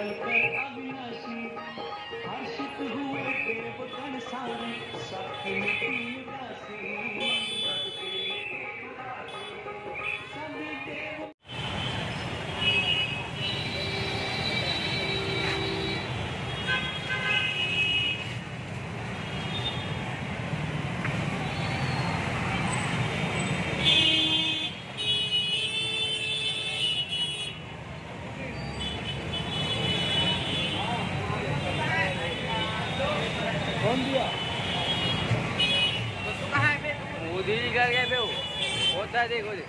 अविनाशी हर्षित हुए देवगण सारे सत्य की दासी। कौन दिया? तो बे मोदी जी कर गए थे वो। होता है देखो जी